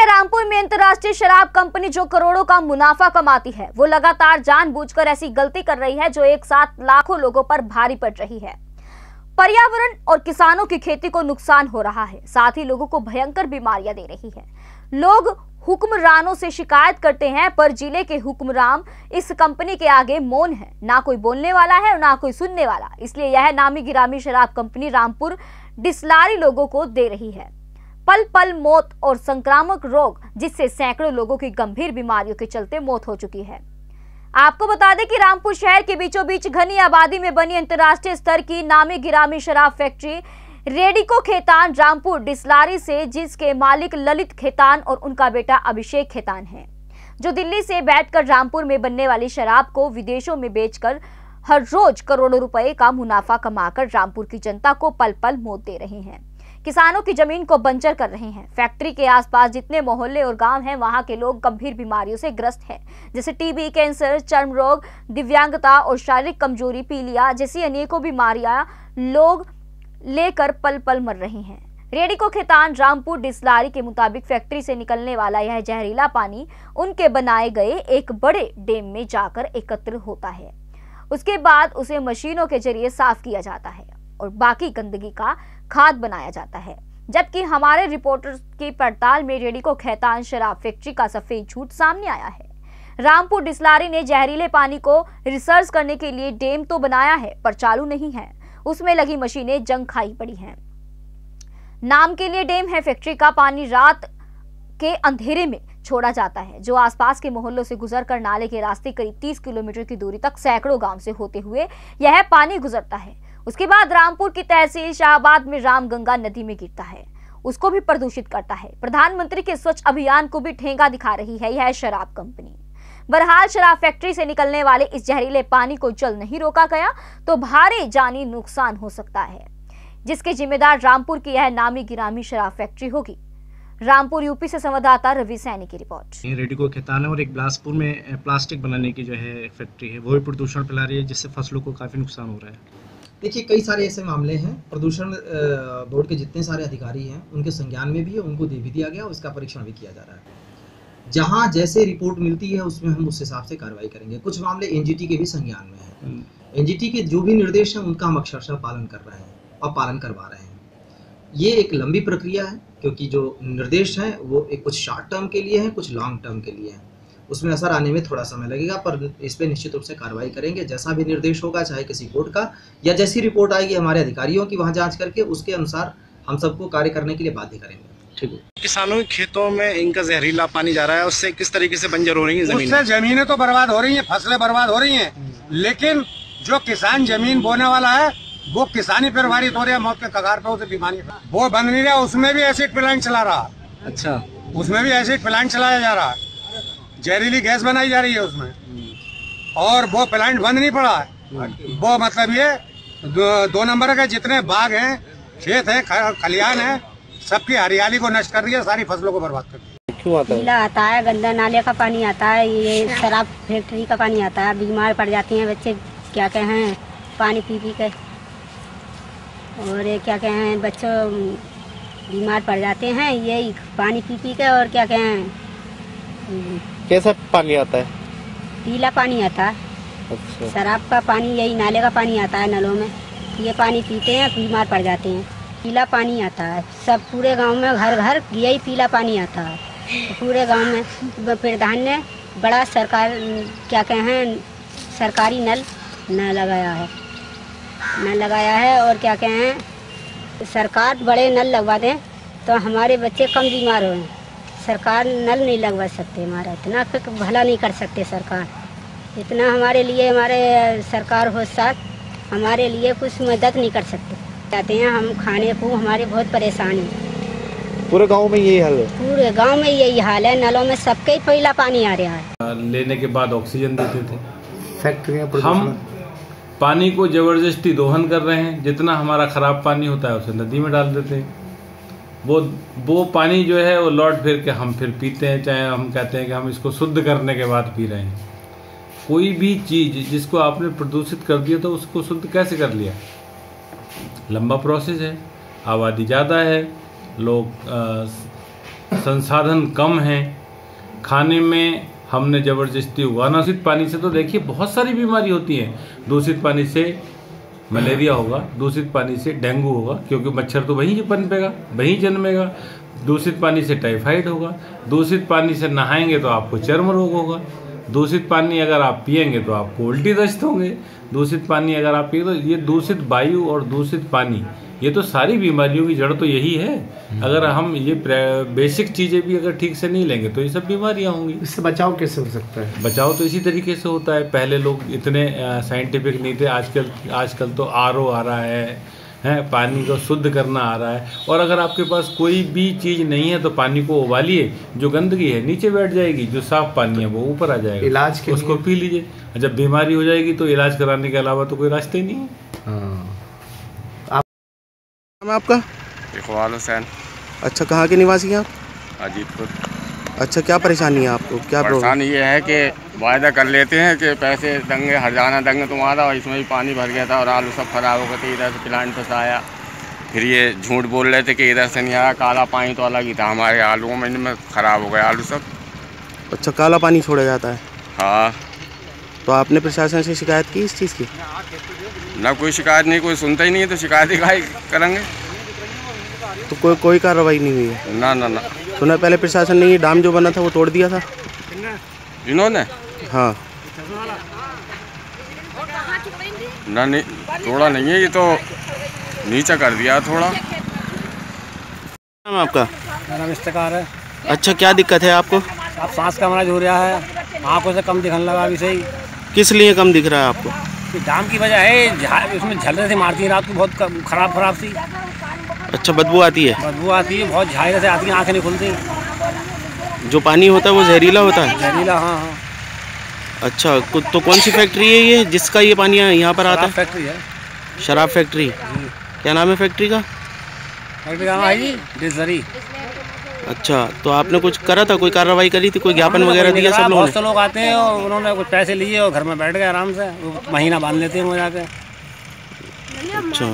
के रामपुर में अंतर्राष्ट्रीय शराब कंपनी जो करोड़ों का मुनाफा कमाती है, वो लगातार जानबूझकर ऐसी गलती कर रही है जो एक साथ लाखों लोगों पर भारी पड़ रही है। पर्यावरण और किसानों की खेती को नुकसान हो रहा है, साथ ही लोगों को भयंकर बीमारियाँ दे रही है। लोग हुक्मरानों से शिकायत करते हैं, पर ज़िले के हुक्मरान इस कंपनी के आगे मौन है। ना कोई बोलने वाला है और ना कोई सुनने वाला। इसलिए यह नामी गिरामी शराब कंपनी रामपुर डिसलारी लोगों को दे रही है। पल पल मौत और संक्रामक रोग, जिससे सैकड़ों लोगों की गंभीर बीमारियों के चलते मौत हो चुकी है। आपको बता दें कि रामपुर शहर के बीचों बीच घनी आबादी में बनी अंतर्राष्ट्रीय स्तर की नामी गिरामी शराब फैक्ट्री, रेडिको खेतान रामपुर डिसलारी से, जिसके मालिक ललित खेतान और उनका बेटा अभिषेक खेतान है, जो दिल्ली से बैठकर रामपुर में बनने वाली शराब को विदेशों में बेचकर हर रोज करोड़ों रुपए का मुनाफा कमाकर रामपुर की जनता को पल पल मौत दे रहे हैं। किसानों की ज़मीन को बंजर कर रहे हैं। फैक्ट्री के आसपास जितने मोहल्ले और गाँव हैं, वहाँ के लोग गंभीर बीमारियों से ग्रस्त हैं। जैसे टीबी, कैंसर, चर्म रोग, दिव्यांगता और शारीरिक कमज़ोरी, पीलिया जैसी अनेकों बीमारियाँ लोग लेकर पल पल मर रहे हैं। रेडिको खेतान, रामपुर, डिसलारी के मुताबिक फैक्ट्री से निकलने वाला यह जहरीला पानी उनके बनाए गए एक बड़े डेम में जाकर एकत्र होता है। उसके बाद उसे मशीनों के ज़रिए साफ़ किया जाता है। और बाकी गंदगी का खाद बनाया जाता है। जबकि हमारे रिपोर्टर की पड़ताल में रेडिको खैतान शराब फैक्ट्री का सफ़ेद झूठ सामने आया है। रामपुर डिसलारी ने जहरीले पानी को रिसर्च करने के लिए डेम तो बनाया है, पर चालू नहीं है। उसमें लगी मशीनें जंग खाई पड़ी हैं। नाम के लिए डेम है, फैक्ट्री का पानी रात के अंधेरे में छोड़ा जाता है, जो आसपास के मोहल्लों से गुजरकर नाले के रास्ते करीब 30 किलोमीटर की दूरी तक सैकड़ों गाँव से होते हुए यह पानी गुजरता है। उसके बाद रामपुर की तहसील शाहबाद में रामगंगा नदी में गिरता है। उसको भी प्रदूषित करता है। प्रधानमंत्री के स्वच्छ अभियान को भी ठेंगा दिखा रही है यह शराब कंपनी। बहरहाल शराब फैक्ट्री से निकलने वाले इस जहरीले पानी को जल नहीं रोका गया तो भारी जानी नुकसान हो सकता है। जिसके जिम्मेदार रामपुर की यह नामी गिरामी शराब फैक्ट्री होगी। रामपुर यूपी से संवाददाता रवि सैनी की रिपोर्ट। रेडिको खेतान और एक बिलासपुर में प्लास्टिक बनाने की जो है फैक्ट्री है, वो भी प्रदूषण फैला रही है, जिससे फ़सलों को काफ़ी नुकसान हो रहा है। देखिए कई सारे ऐसे मामले हैं। प्रदूषण बोर्ड के जितने सारे अधिकारी हैं उनके संज्ञान में भी है उनको दे भी दिया गया और उसका परीक्षण भी किया जा रहा है। जहाँ जैसे रिपोर्ट मिलती है उसमें हम उस हिसाब से कार्रवाई करेंगे। कुछ मामले एनजीटी के भी संज्ञान में है। एनजीटी के जो भी निर्देश हैं उनका हम अक्षरशः पालन कर रहे हैं और पालन करवा रहे हैं। ये एक लंबी प्रक्रिया है क्योंकि जो निर्देश हैं वो एक कुछ शॉर्ट टर्म के लिए हैं कुछ लॉन्ग टर्म के लिए हैं। उसमें असर आने में थोड़ा समय लगेगा पर इस पर निश्चित रूप से कार्रवाई करेंगे। जैसा भी निर्देश होगा चाहे किसी कोर्ट का या जैसी रिपोर्ट आएगी हमारे अधिकारियों की वहाँ जाँच करके उसके अनुसार हम सबको कार्य करने के लिए बाध्य करेंगे। ठीक है। किसानों के खेतों में इनका जहरीला पानी जा रहा है उससे किस तरीके से बंजर हो रही है ज़मीन? उससे जमीनें तो बर्बाद हो रही हैं फ़सलें बर्बाद हो रही हैं लेकिन जो किसान ज़मीन बोने वाला है वो किसानी प्रभावित हो रहा है मौत के कगार पे उसे बीमारी वो बन नहीं रहा उसमें भी एसिड प्लांट चला रहा। अच्छा। उसमें भी एसिड प्लांट चलाया जा रहा। है जहरीली गैस बनाई जा रही है उसमें। और वो प्लांट बंद नहीं पड़ा है। वो मतलब ये दो, दो नंबर के जितने बाग हैं खेत हैं खलियान हैं सबकी हरियाली को नष्ट कर रही है सारी फ़सलों को बर्बाद कर रही है। क्यों आता है? आता है गंदा नाले का पानी आता है ये शराब फैक्ट्री का पानी आता है बीमार पड़ जाती हैं बच्चे क्या कहें पानी पी पी के। और ये क्या कहें बच्चों बीमार पड़ जाते हैं ये पानी पी पी के और क्या कहें। कैसा पानी आता है? पीला पानी आता है। अच्छा। शराब का पानी यही नाले का पानी आता है नलों में। ये पानी पीते हैं बीमार पड़ जाते हैं। पीला पानी आता है। सब पूरे गाँव में घर घर यही पीला पानी आता है। तो पूरे गाँव में। प्रधान ने बड़ा सरकार क्या कहें सरकारी नल न लगाया है। नल लगाया है और क्या कहें सरकार बड़े नल लगवा दें तो हमारे बच्चे कम बीमार हुए सरकार नल नहीं लगवा सकते हमारा इतना भला नहीं कर सकते सरकार। इतना हमारे लिए हमारे सरकार हो साथ हमारे लिए कुछ मदद नहीं कर सकते। चाहते हैं हम खाने को हमारे बहुत परेशानी पूरे गाँव में यही हाल है? पूरे गाँव में यही हाल है नलों में सबके ही पहला पानी आ रहा है। लेने के बाद ऑक्सीजन देते थे। फैक्ट्रियाँ हम पानी को ज़बरदस्ती दोहन कर रहे हैं जितना हमारा खराब पानी होता है उसे नदी में डाल देते हैं। वो वो पानी जो है वो लौट फिर के हम फिर पीते हैं, चाहे हम कहते हैं कि हम इसको शुद्ध करने के बाद पी रहे हैं। कोई भी चीज़ जिसको आपने प्रदूषित कर दिया तो उसको शुद्ध कैसे कर लिया? लंबा प्रोसेस है, आबादी ज़्यादा है, लोग संसाधन कम हैं। खाने में हमने ज़बरदस्ती उगाना। दूषित पानी से तो देखिए बहुत सारी बीमारी होती हैं। दूषित पानी से मलेरिया होगा, दूषित पानी से डेंगू होगा, क्योंकि मच्छर तो वहीं पनपेगा, वहीं जन्मेगा। दूषित पानी से टाइफाइड होगा, दूषित पानी से नहाएँगे तो आपको चर्म रोग होगा। दूषित पानी अगर आप पिएँगे तो आपको उल्टी दस्त होंगे। दूषित पानी अगर आप पिए तो ये दूषित वायु और दूषित पानी ये तो सारी बीमारियों की जड़ तो यही है। अगर हम ये बेसिक चीज़ें भी अगर ठीक से नहीं लेंगे तो ये सब बीमारियाँ होंगी। इससे बचाव कैसे हो सकता है? बचाव तो इसी तरीके से होता है। पहले लोग इतने साइंटिफिक नहीं थे। आजकल आजकल तो आरओ आ रहा है हैं पानी को शुद्ध करना आ रहा है। और अगर आपके पास कोई भी चीज़ नहीं है तो पानी को उबालिए जो गंदगी है नीचे बैठ जाएगी। जो साफ़ पानी है वो ऊपर आ जाएगा। इलाज के उसको पी लीजिए। जब बीमारी हो जाएगी तो इलाज कराने के अलावा तो कोई रास्ते ही नहीं है। हाँ। नाम है आपका? इकबाल हुसैन। अच्छा कहाँ के निवासी हैं आप? अजीतपुर। अच्छा क्या परेशानी है आपको? क्या परेशानी ये है कि वायदा कर लेते हैं कि पैसे देंगे हरजाना देंगे तुम्हारा और इसमें भी पानी भर गया था और आलू सब खराब हो गए थे इधर से प्लांट आया फिर ये झूठ बोल रहे थे कि इधर से नहीं आया काला पानी तो अलग ही था हमारे आलूओं में ख़राब हो गया आलू सब। अच्छा काला पानी छोड़ा जाता है? हाँ। तो आपने प्रशासन से शिकायत की इस चीज़ की? ना कोई शिकायत नहीं कोई सुनता ही नहीं है तो शिकायत ही काहे करेंगे? तो कोई कोई कार्रवाई नहीं हुई है? ना ना ना। सुना पहले प्रशासन ने ये डाम जो बना था वो तोड़ दिया था? इन्होंने? हाँ। ना नहीं थोड़ा नहीं है ये तो नीचा कर दिया थोड़ा। नाम आपका? मेरा इस्तेकार है। अच्छा क्या दिक्कत है आपको? आप सांस का मराज हो रहा है आँखों से कम दिखने लगा अभी से ही। किस लिए कम दिख रहा है आपको? दाम की वजह है इसमें झलरे से मारती है रात को बहुत खराब खराब सी अच्छा बदबू आती है? बदबू आती है बहुत झायरे से आती है आँखें नहीं खुलती। जो पानी होता है वो जहरीला होता है? जहरीला हाँ हाँ। अच्छा तो कौन सी फैक्ट्री है ये जिसका ये पानी यहाँ पर आता शराब है? फैक्ट्री है। शराब फैक्ट्री। क्या नाम है फैक्ट्री का? फैक्ट्री का नाम है जी डिजरी अच्छा तो आपने कुछ करा था? कोई कार्रवाई करी थी? कोई ज्ञापन वगैरह दिया सब लोगों ने? लोग आते हैं और उन्होंने कुछ पैसे लिए और घर में बैठ गए आराम से। वो महीना बाँध लेते हैं वो जाके। अच्छा।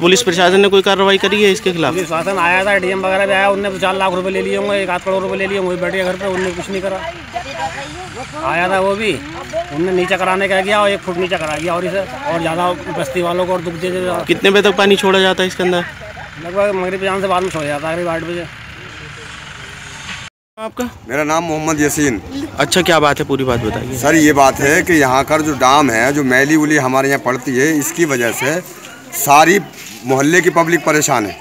पुलिस प्रशासन ने कोई कार्रवाई करी है इसके खिलाफ? पुलिस शासन आया था डीएम वगैरह भी आया उनने तो चार लाख रुपए ले लिए होंगे एक आध करोड़ रुपए ले लिए होंगे बैठ घर पे उनने कुछ नहीं करा। आया था वो भी। उनने नीचे कराने का गया और एक फुट नीचे करा दिया और इसे और ज़्यादा बस्ती वालों को और दुख दे कितने बजे तक पानी छोड़ा जाता है इसके अंदर? लगभग मगरब जान से बाद में सो जाता है करीब आठ बजे आपका? मेरा नाम मोहम्मद यसीन। अच्छा क्या बात है? पूरी बात बताइए। सर ये बात है कि यहाँ का जो डाम है जो मैली उली हमारे यहाँ पड़ती है इसकी वजह से सारी मोहल्ले की पब्लिक परेशान है।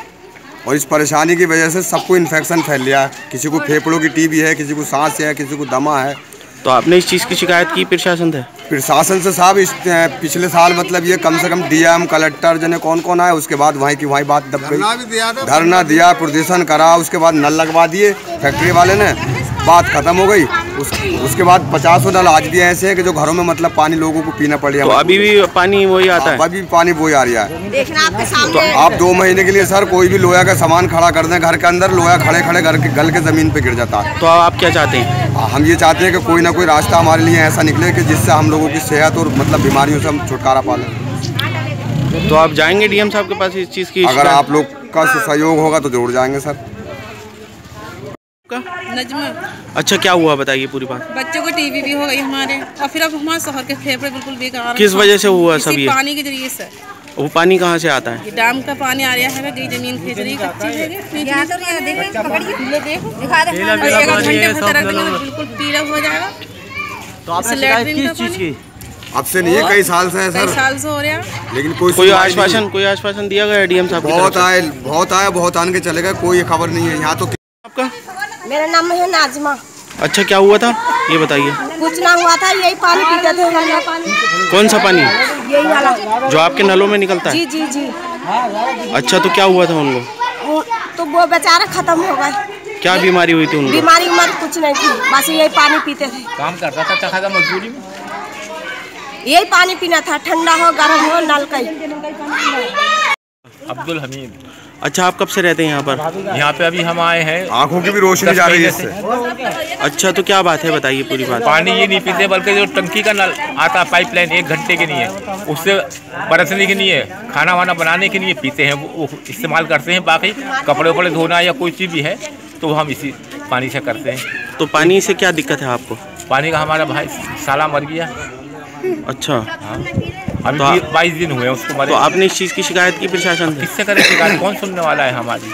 और इस परेशानी की वजह से सबको इन्फेक्शन फैल गया है। किसी को फेफड़ों की टीबी है किसी को सांस है किसी को दमा है। तो आपने इस चीज़ की शिकायत की प्रशासन से? प्रशासन से साहब इस पिछले साल मतलब ये कम से कम डीएम कलेक्टर जने कौन कौन आए उसके बाद वहीं की वहीं बात दब गई। धरना दिया प्रदर्शन करा उसके बाद नल लगवा दिए फैक्ट्री वाले ने बात खत्म हो गई। उस, उसके बाद पचासों नल आज भी ऐसे हैं कि जो घरों में मतलब पानी लोगों को पीना पड़ रहा तो है अभी भी पानी वही आता है अभी भी पानी बोई आ रहा है। देखना आपके तो आप दो महीने के लिए सर कोई भी लोहा का सामान खड़ा कर दें घर के अंदर लोहा खड़े खड़े घर के गल के ज़मीन पे गिर जाता। है तो आप क्या चाहते हैं? हम ये चाहते हैं कि कोई ना कोई रास्ता हमारे लिए ऐसा निकले कि जिससे हम लोगों की सेहत और मतलब बीमारियों से हम छुटकारा पा लें। तो आप जाएँगे डीएम साहब के पास इस चीज़ की अगर आप लोग का सहयोग होगा तो ज़रूर जाएँगे सर। नजमा। अच्छा क्या हुआ बताइए पूरी बात। बच्चों को टीवी भी हो गई हमारे। और फिर अब हमारे शहर के फेफड़े बिल्कुल बेकार। किस वजह से हुआ सब ये? पानी के ज़रिए से। वो पानी कहाँ से आता है? डैम का पानी आ रहा है गई ज़मीन खेच रही बिल्कुल पीला हो जाएगा। तो आपने किस चीज़ की? अब से नहीं है कई साल से है कई सर। साल से हो रहा है। लेकिन कोई कोई आश्वासन कोई आश्वासन दिया गया डीएम साहब बहुत आए बहुत आए बहुत आने के चले गए कोई खबर नहीं है। यहाँ तो आपका? मेरा नाम है नाजमा। अच्छा क्या हुआ था? ये बताइए। कुछ ना हुआ था यही पानी पीते थे। पानी कौन सा पानी? यही वाला। जो आपके नलों में निकलता है? जी जी जी। अच्छा तो क्या हुआ था उनको तो वो बेचारा खत्म हो गए। क्या बीमारी हुई थी उनको बीमारी उमारी कुछ नहीं थी बस यही पानी पीते थे। काम करता था चखा था मजदूरी में? यही पानी पीना था ठंडा हो गर्म हो नल का अब्दुल हमीद। अच्छा आप कब से रहते हैं यहाँ पर? यहाँ पे अभी हम आए हैं। आँखों की भी रोशनी जा रही है इससे। अच्छा तो क्या बात है बताइए पूरी बात। पानी ये नहीं पीते बल्कि जो टंकी का नल आता पाइपलाइन एक घंटे के लिए उससे बरसने के लिए खाना वाना बनाने के लिए पीते हैं वो इस्तेमाल करते हैं। बाकी कपड़े वपड़े धोना या कोई चीज़ भी है तो हम इसी पानी से करते हैं। तो पानी से क्या दिक्कत है आपको? पानी का हमारा भाई साला मर गया। अच्छा। अभी तो बाईस दिन हुए हैं उसको तो आपने इस चीज़ की शिकायत की प्रशासन से? किससे करें शिकायत? कौन सुनने वाला है हमारी?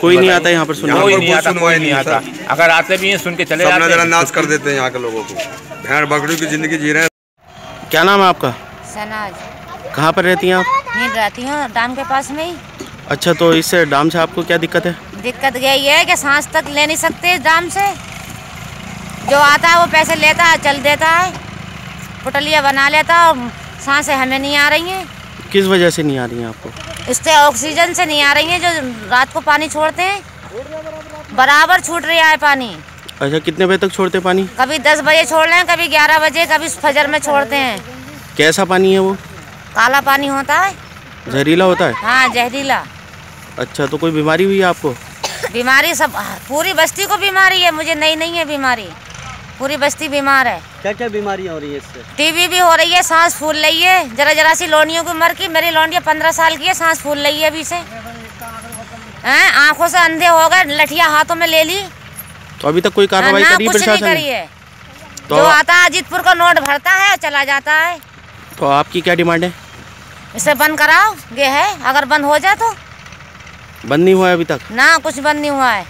कोई नहीं आता यहाँ पर सुनने कोई नहीं आता कोई नहीं आता। अगर आते भी हैं सुन के चले जाते नजरअंदाज कर देते हैं यहाँ के लोगों को। भेड़ बकरी की ज़िंदगी जी रहे हैं। क्या नाम है आपका? सनाज। कहाँ पर रहती हैं आप? नींद रहती हूँ डाम के पास में ही। अच्छा तो इस डाम से आपको क्या दिक्कत है? दिक्कत यही है कि सांस तक ले नहीं सकते डाम से। जो आता है वो पैसे लेता है चल देता है। पुटलिया बना लेता और साँसें हमें नहीं आ रही हैं। किस वजह से नहीं आ रही हैं आपको? इससे ऑक्सीजन से नहीं आ रही हैं जो रात को पानी छोड़ते हैं। बराबर छूट रहा है पानी। अच्छा कितने बजे तक छोड़ते पानी? कभी दस बजे छोड़ रहे हैं कभी ग्यारह बजे कभी फजर में छोड़ते हैं। कैसा पानी है वो? काला पानी होता है। जहरीला होता है? हाँ जहरीला। अच्छा तो कोई बीमारी हुई है आपको? बीमारी सब पूरी बस्ती को बीमारी है मुझे नई नहीं है बीमारी। पूरी बस्ती बीमार है। क्या क्या बीमारियाँ हो रही है इससे? टीबी भी हो रही है सांस फूल रही है। जरा जरा सी लोनियों की मर की मेरी लोनिया पंद्रह साल की है सांस फूल रही है अभी से। हैं? आँखों से अंधे हो गए लठिया हाथों में ले ली। तो अभी तक कोई कार्रवाई करी कुछ नहीं करी है। तो जो आता है अजीतपुर का नोट भरता है चला जाता है। तो आपकी क्या डिमांड है? इसे बंद कराओ ये है अगर बंद हो जाए तो। बंद नहीं हुआ है अभी तक? ना कुछ बंद नहीं हुआ है।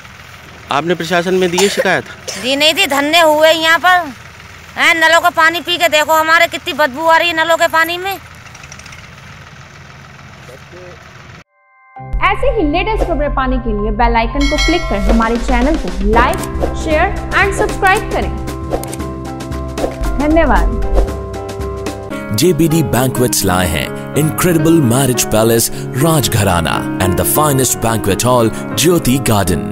आपने प्रशासन में दी शिकायत? दी नहीं थी धन्य हुए यहाँ पर। हैं नलों का पानी पी के देखो हमारे कितनी बदबू आ रही है नलों के पानी में। ऐसे ही लेटेस्ट खबरें पाने के लिए बेल आइकन को क्लिक कर हमारे चैनल को लाइक शेयर एंड सब्सक्राइब करें। धन्यवाद। JBD Banquets lie हैं incredible marriage palace Rajgharana and the finest banquet hall Jyoti Garden.